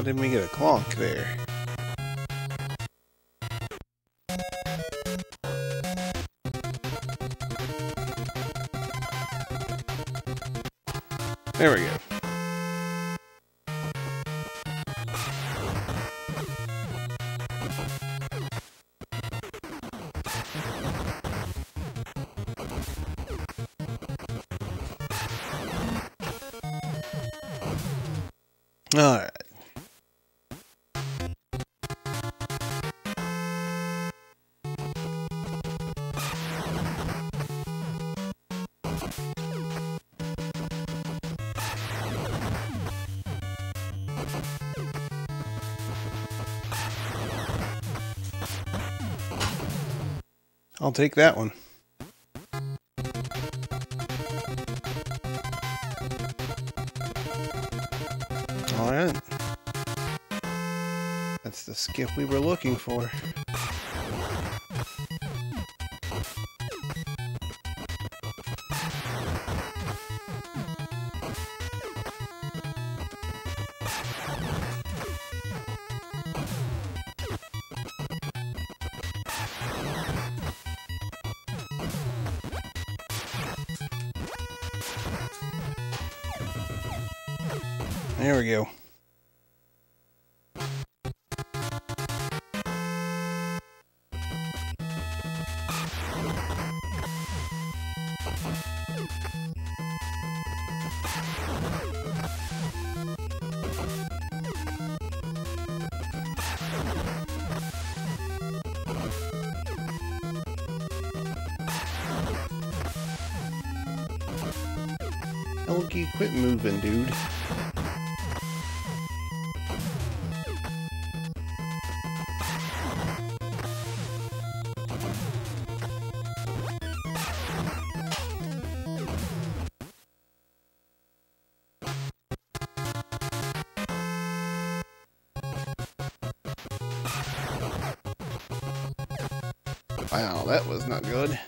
Why didn't we get a clonk there? There we go. All right. I'll take that one. All right. That's the skip we were looking for. There we go. Elky, quit moving, dude. Wow, that was not good.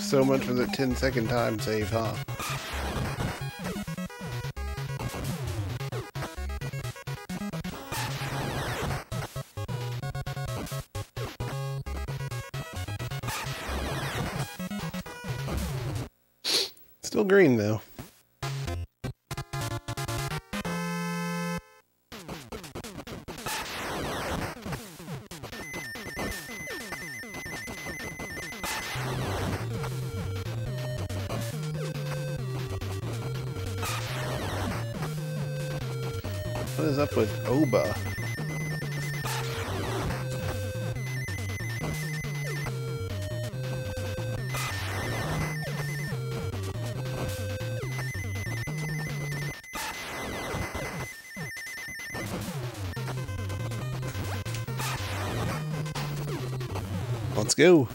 so much for the 10 second time save, huh? Still green though. What is up with Oba? Let's go.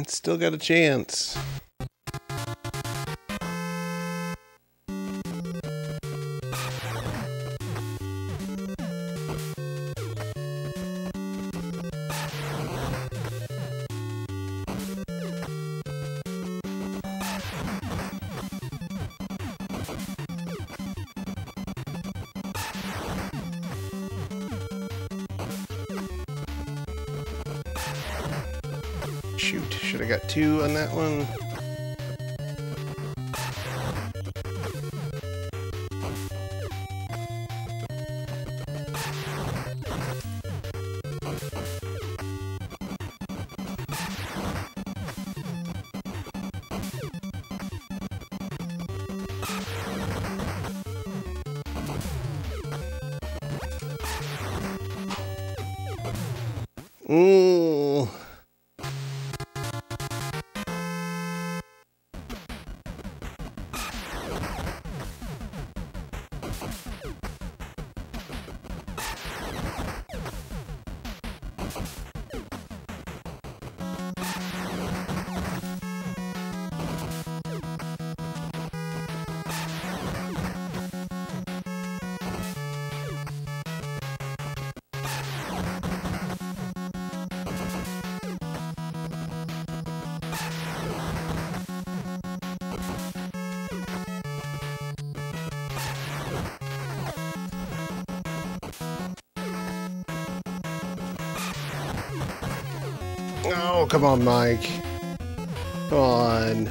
It's still got a chance. Shoot, should I got two on that one? Mmm. Oh, come on, Mike. Come on.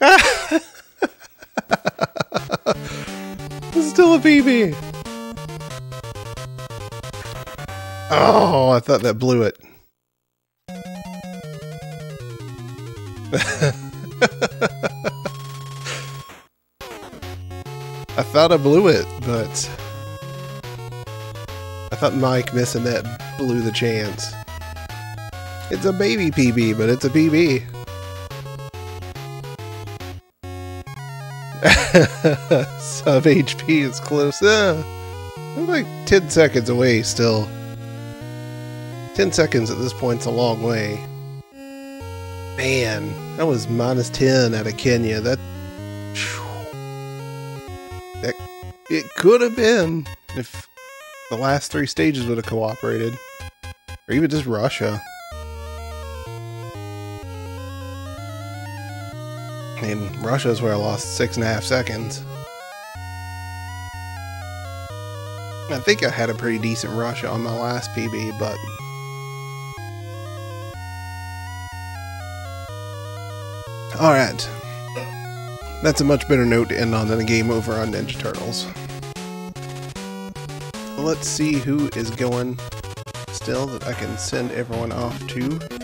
Still a PB. Oh, I thought that blew it. I thought I blew it, but I thought Mike missing that blew the chance. It's a baby PB, but it's a PB. Sub HP is close. Uh, I'm like 10 seconds away still. 10 seconds at this point's a long way. Man, that was minus 10 out of Kenya. That, that it could have been if the last three stages would have cooperated. Or even just Russia. And Russia is where I lost six and a half seconds. I think I had a pretty decent Russia on my last PB, but That's a much better note to end on than a game over on Ninja Turtles. Let's see who is going still that I can send everyone off to.